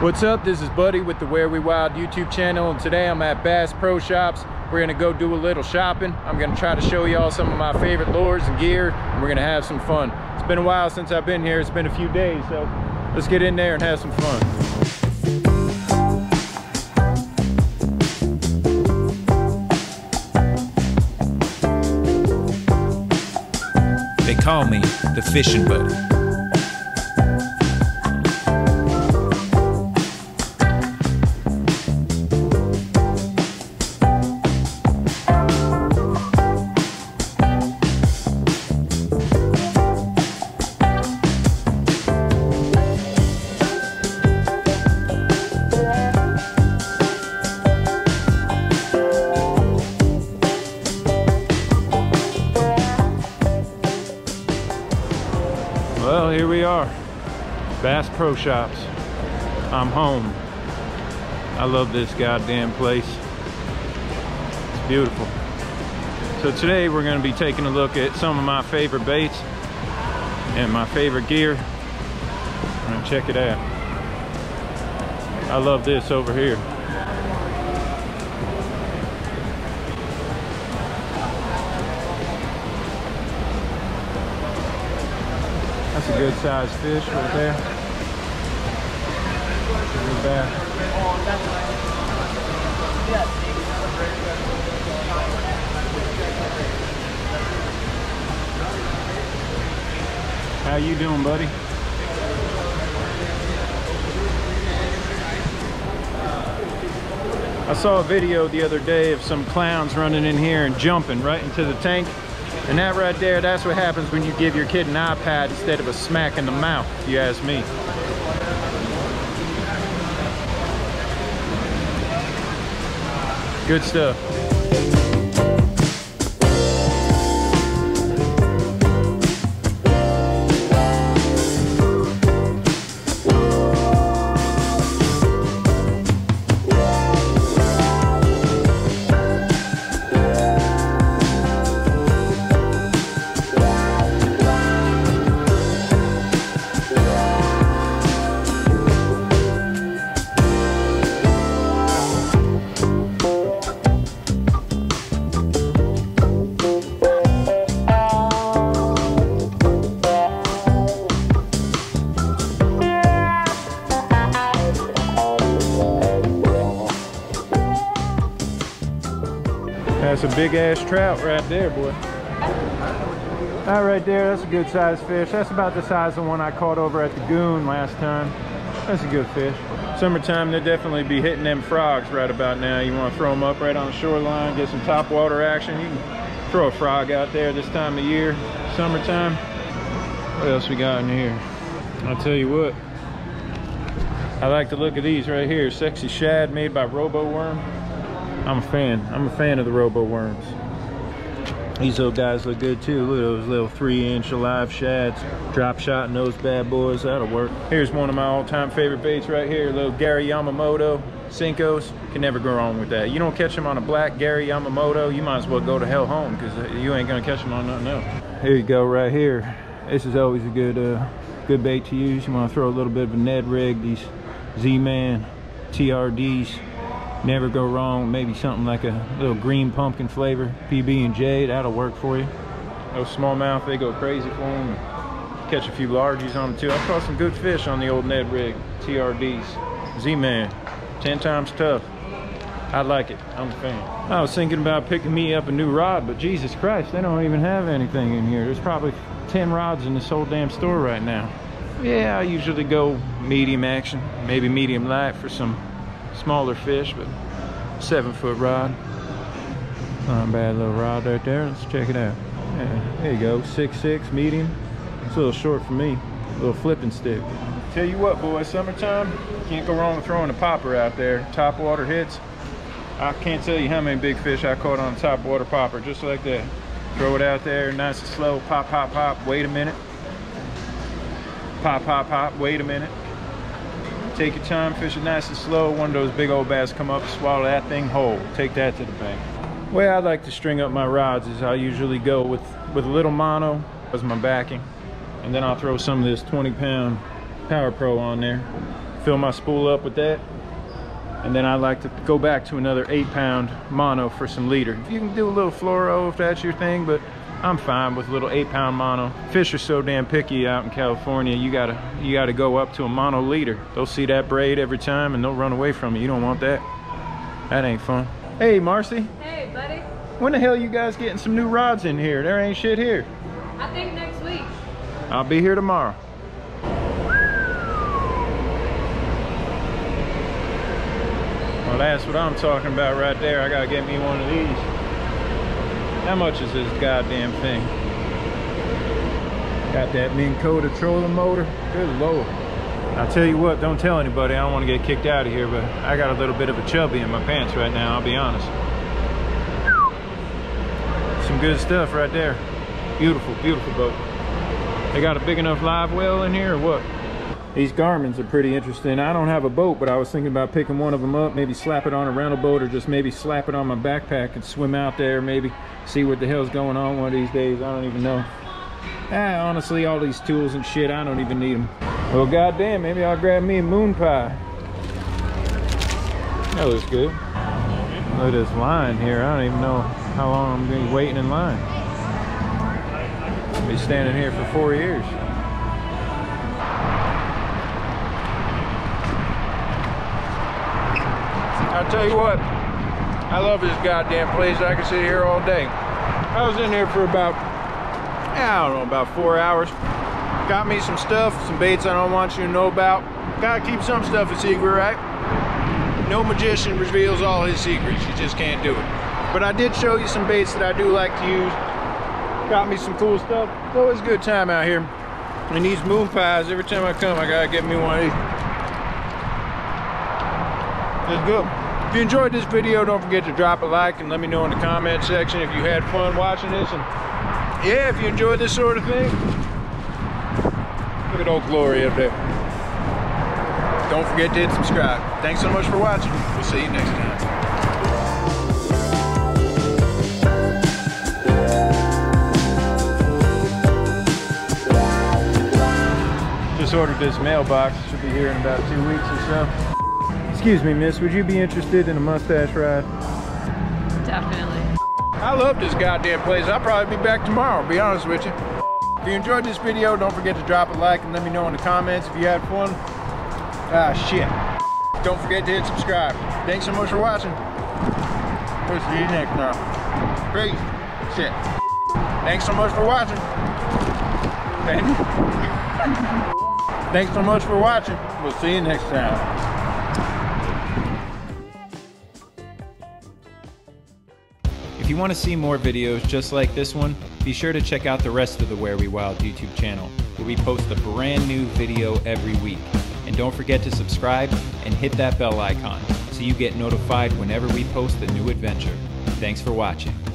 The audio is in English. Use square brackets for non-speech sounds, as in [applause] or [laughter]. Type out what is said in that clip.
What's up? This is Buddy with the Where We Wild YouTube channel and today I'm at Bass Pro Shops. We're gonna go do a little shopping. I'm gonna try to show y'all some of my favorite lures and gear and we're gonna have some fun. It's been a while since I've been here. It's been a few days, so let's get in there and have some fun. They call me the fishing buddy. Bass Pro Shops. I'm home. I love this goddamn place. It's beautiful. So today we're going to be taking a look at some of my favorite baits and my favorite gear. To check it out. I love this over here. That's a good sized fish right there. Bass. How you doing, buddy? I saw a video the other day of some clowns running in here and jumping right into the tank. And that right there, that's what happens when you give your kid an iPad instead of a smack in the mouth, if you ask me. Good stuff. A big ass trout right there, boy. That right there, that's a good sized fish. That's about the size of one I caught over at the Goon last time. That's a good fish. Summertime, they'll definitely be hitting them frogs right about now. You want to throw them up right on the shoreline, get some top water action. You can throw a frog out there this time of year, summertime. What else we got in here? I'll tell you what. I like to look at these right here. Sexy shad made by Robo Worm. I'm a fan. I'm a fan of the Robo Worms. These little guys look good too. Look at those little three inch alive shads. Drop shot and those bad boys, that'll work. Here's one of my all time favorite baits right here. Little Gary Yamamoto Senkos. Can never go wrong with that. You don't catch them on a black Gary Yamamoto, you might as well go to hell home because you ain't gonna catch them on nothing else. Here you go right here. This is always a good uh, good bait to use. You wanna throw a little bit of a Ned rig, these Z-Man TRDs never go wrong. Maybe something like a little green pumpkin flavor. Pb and j that'll work for you. Those smallmouth they go crazy for them catch a few largies on them too. I caught some good fish on the old ned rig trds z-man 10 times tough. I like it. I'm a fan. I was thinking about picking me up a new rod but jesus christ they don't even have anything in here. There's probably 10 rods in this whole damn store right now. Yeah i usually go medium action maybe medium light for some smaller fish, but seven foot rod. Not a bad little rod right there. Let's check it out. Yeah, there you go, six six medium. It's a little short for me. A little flipping stick. Tell you what, boys, summertime, can't go wrong with throwing a popper out there. Top water hits. I can't tell you how many big fish I caught on a top water popper, just like that. Throw it out there, nice and slow, pop, pop, pop, wait a minute. Pop, pop, pop, wait a minute. Take your time, fish it nice and slow. One of those big old bass come up, swallow that thing whole. Take that to the bank. The Way I like to string up my rods is I usually go with, with a little mono as my backing. And then I'll throw some of this 20 pound Power Pro on there. fill my spool up with that. And then I like to go back to another eight pound mono for some leader. You can do a little fluoro if that's your thing, but I'm fine with a little eight pound mono. Fish are so damn picky out in California. You gotta, you gotta go up to a mono leader. They'll see that braid every time and they'll run away from you. You don't want that. That ain't fun. Hey, Marcy. Hey, buddy. When the hell you guys getting some new rods in here? There ain't shit here. I think next week. I'll be here tomorrow. Well, that's what I'm talking about right there. I gotta get me one of these. How much is this goddamn thing? Got that Minn Kota trolling motor. Good lord. I'll tell you what, don't tell anybody. I don't want to get kicked out of here, but I got a little bit of a chubby in my pants right now, I'll be honest. Some good stuff right there. Beautiful, beautiful boat. They got a big enough live well in here or what? These Garmin's are pretty interesting. I don't have a boat, but I was thinking about picking one of them up, maybe slap it on a rental boat or just maybe slap it on my backpack and swim out there, maybe see what the hell's going on one of these days. I don't even know. Ah, honestly, all these tools and shit, I don't even need them. Well, goddamn, maybe I'll grab me a moon pie. That looks good. Look at this line here. I don't even know how long I'm gonna be waiting in line. I'll be standing here for four years. I'll tell you what, I love this goddamn place. I could sit here all day. I was in here for about, I don't know, about four hours. Got me some stuff, some baits I don't want you to know about. Gotta keep some stuff a secret, right? No magician reveals all his secrets. You just can't do it. But I did show you some baits that I do like to use. Got me some cool stuff. It's always a good time out here. And these moon pies, every time I come, I gotta get me one of these. Let's go. If you enjoyed this video, don't forget to drop a like and let me know in the comment section if you had fun watching this. And yeah, if you enjoyed this sort of thing, look at old Glory up there. Don't forget to hit subscribe. Thanks so much for watching. We'll see you next time. Just ordered this mailbox. Should be here in about two weeks or so. Excuse me, miss. Would you be interested in a mustache ride? Definitely. I love this goddamn place. I'll probably be back tomorrow, to be honest with you. If you enjoyed this video, don't forget to drop a like and let me know in the comments if you had fun. Ah, shit. Don't forget to hit subscribe. Thanks so much for watching. We'll see you next time. Peace. Shit. Thanks so much for watching. [laughs] Thanks so much for watching. We'll see you next time. You want to see more videos just like this one, be sure to check out the rest of the Where We Wild YouTube channel, where we post a brand new video every week. And don't forget to subscribe and hit that bell icon so you get notified whenever we post a new adventure. Thanks for watching.